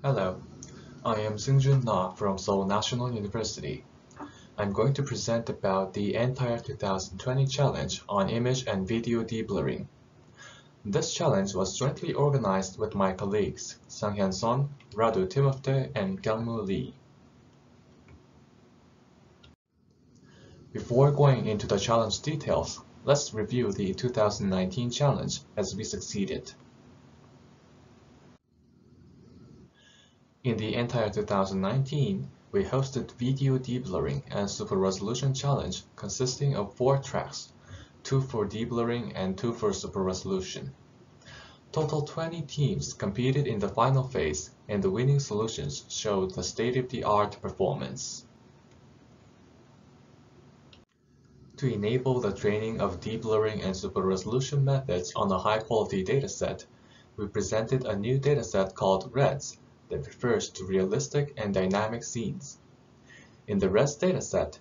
Hello, I am Seungjun Nah from Seoul National University. I'm going to present about the NTIRE 2020 challenge on image and video deblurring. This challenge was jointly organized with my colleagues Sang-Hyun Son, Radu Timofte, and Kyoung Mu Lee. Before going into the challenge details, let's review the 2019 challenge as we succeeded. In the NTIRE 2019, we hosted video deblurring and super resolution challenge consisting of four tracks, two for deblurring and two for super resolution. Total 20 teams competed in the final phase and the winning solutions showed the state-of-the-art performance. To enable the training of deblurring and super resolution methods on a high-quality dataset, we presented a new dataset called REDS that refers to realistic and dynamic scenes. In the REDS dataset,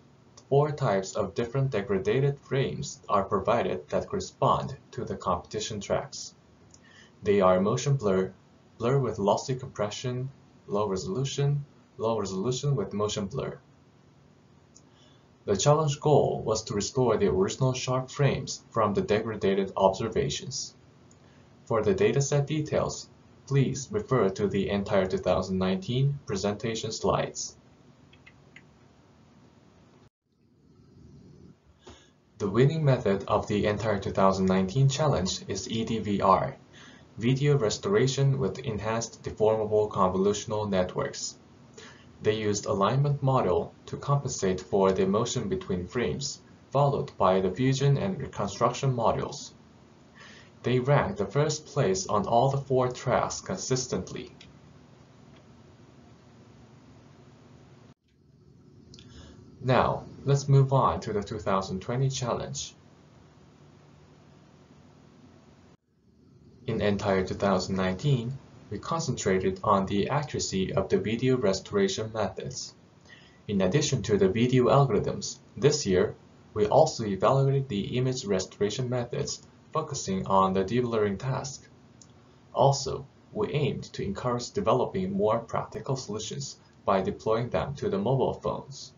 four types of different degraded frames are provided that correspond to the competition tracks. They are motion blur, blur with lossy compression, low resolution, low resolution with motion blur. The challenge goal was to restore the original sharp frames from the degraded observations. For the dataset details, please refer to the NTIRE 2019 presentation slides. The winning method of the NTIRE 2019 challenge is EDVR, Video Restoration with Enhanced Deformable Convolutional Networks. They used alignment model to compensate for the motion between frames, followed by the fusion and reconstruction modules. They ranked the first place on all the four tracks consistently. Now, let's move on to the 2020 challenge. In NTIRE 2019, we concentrated on the accuracy of the video restoration methods. In addition to the video algorithms, this year, we also evaluated the image restoration methods, focusing on the deblurring task. Also, we aimed to encourage developing more practical solutions by deploying them to the mobile phones.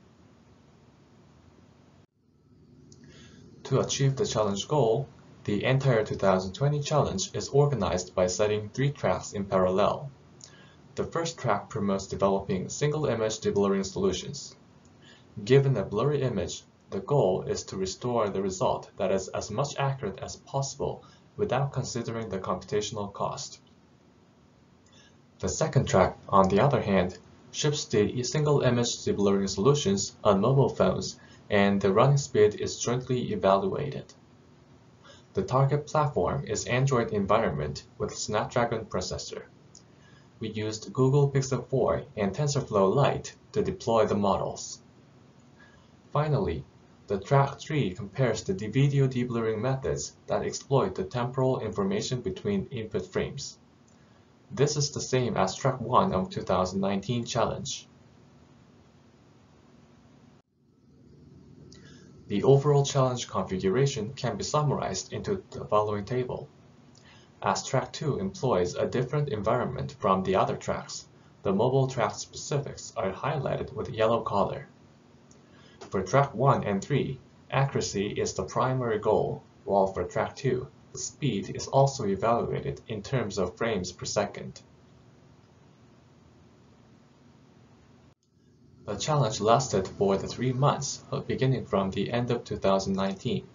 To achieve the challenge goal, the NTIRE 2020 challenge is organized by setting three tracks in parallel. The first track promotes developing single-image deblurring solutions. Given a blurry image, the goal is to restore the result that is as much accurate as possible without considering the computational cost. The second track, on the other hand, ships the single-image deblurring solutions on mobile phones and the running speed is jointly evaluated. The target platform is Android environment with Snapdragon processor. We used Google Pixel 4 and TensorFlow Lite to deploy the models. Finally, the track 3 compares the video deblurring methods that exploit the temporal information between input frames. This is the same as track 1 of 2019 challenge. The overall challenge configuration can be summarized into the following table. As track 2 employs a different environment from the other tracks, the mobile track specifics are highlighted with yellow color. For track 1 and 3, accuracy is the primary goal, while for track 2, the speed is also evaluated in terms of frames per second. The challenge lasted for the three months, beginning from the end of 2019.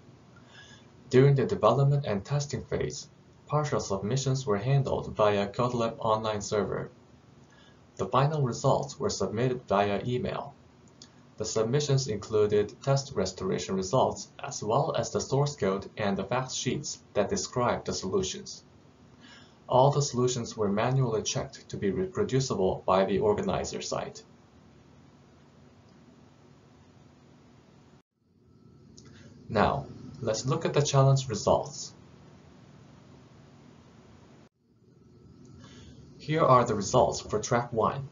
During the development and testing phase, partial submissions were handled via CodaLab online server. The final results were submitted via email. The submissions included test restoration results as well as the source code and the fact sheets that describe the solutions. All the solutions were manually checked to be reproducible by the organizer site. Now, let's look at the challenge results. Here are the results for track 1.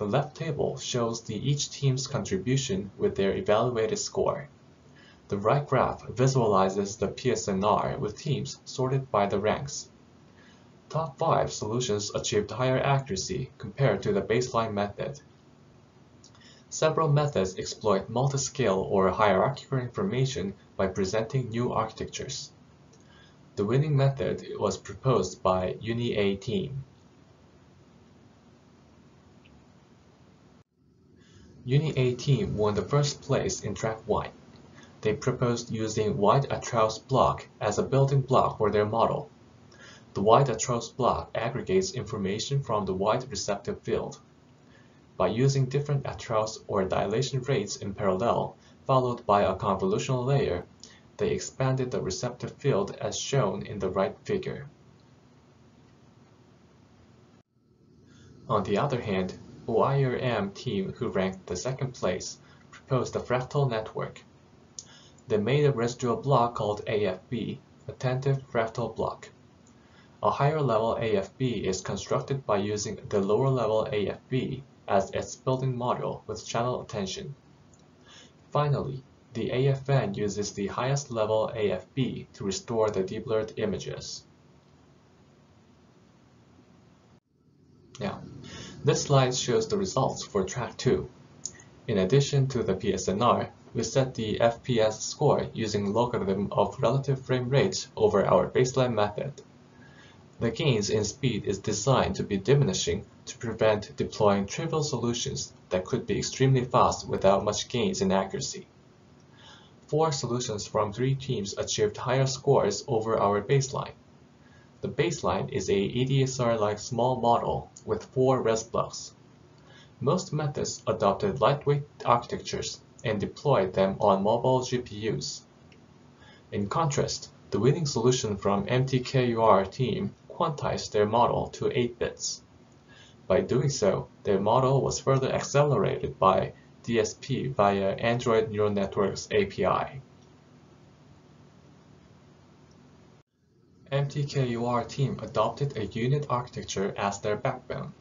The left table shows the each team's contribution with their evaluated score. The right graph visualizes the PSNR with teams sorted by the ranks. top 5 solutions achieved higher accuracy compared to the baseline method. Several methods exploit multi-scale or hierarchical information by presenting new architectures. The winning method was proposed by Uni-A team. Uni-A team won the first place in track 1. They proposed using Wide-Atrous block as a building block for their model. The Wide-Atrous block aggregates information from the white receptive field. By using different Atrous or dilation rates in parallel, followed by a convolutional layer, they expanded the receptive field as shown in the right figure. On the other hand, OIRM team who ranked the second place proposed a fractal network. They made a residual block called AFB, attentive fractal block. A higher level AFB is constructed by using the lower level AFB as its building module with channel attention. Finally, the AFN uses the highest level AFB to restore the deblurred images. Now, this slide shows the results for track 2. In addition to the PSNR, we set the FPS score using logarithm of relative frame rates over our baseline method. The gains in speed is designed to be diminishing to prevent deploying trivial solutions that could be extremely fast without much gains in accuracy. Four solutions from three teams achieved higher scores over our baseline. The baseline is a EDSR-like small model with four res blocks. Most methods adopted lightweight architectures and deployed them on mobile GPUs. In contrast, the winning solution from MTKUR team quantized their model to 8 bits. By doing so, their model was further accelerated by DSP via Android Neural Networks API. MTKUR team adopted a U-Net architecture as their backbone.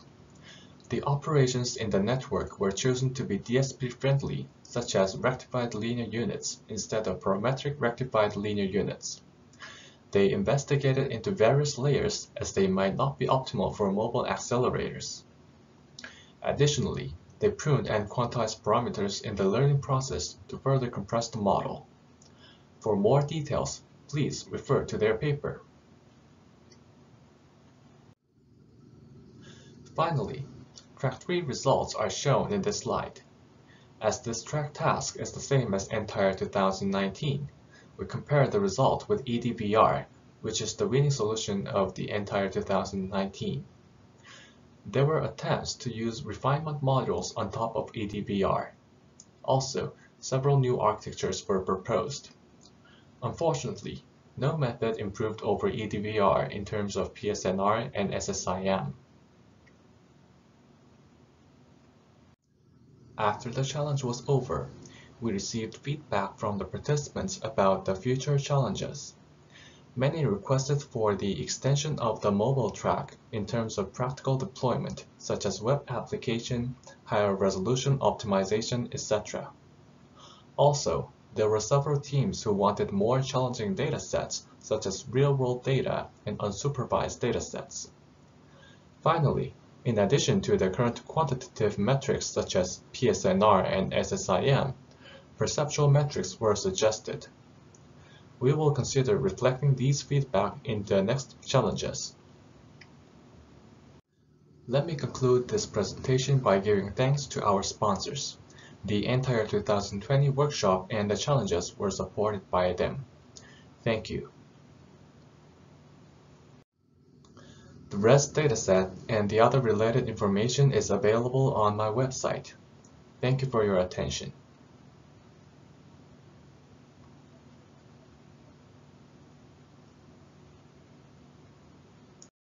The operations in the network were chosen to be DSP-friendly, such as rectified linear units instead of parametric rectified linear units. They investigated into various layers as they might not be optimal for mobile accelerators. Additionally, they pruned and quantized parameters in the learning process to further compress the model. For more details, please refer to their paper. Finally, track 3 results are shown in this slide. As this track task is the same as NTIRE 2019, we compare the result with EDVR, which is the winning solution of the NTIRE 2019. There were attempts to use refinement modules on top of EDVR. Also, several new architectures were proposed. Unfortunately, no method improved over EDVR in terms of PSNR and SSIM. After the challenge was over, we received feedback from the participants about the future challenges. Many requested for the extension of the mobile track in terms of practical deployment, such as web application, higher resolution optimization, etc. Also, there were several teams who wanted more challenging datasets, such as real-world data and unsupervised datasets. Finally, in addition to the current quantitative metrics such as PSNR and SSIM, perceptual metrics were suggested. We will consider reflecting these feedback in the next challenges. Let me conclude this presentation by giving thanks to our sponsors. The NTIRE 2020 workshop and the challenges were supported by them. Thank you. The REDS dataset and the other related information is available on my website. Thank you for your attention.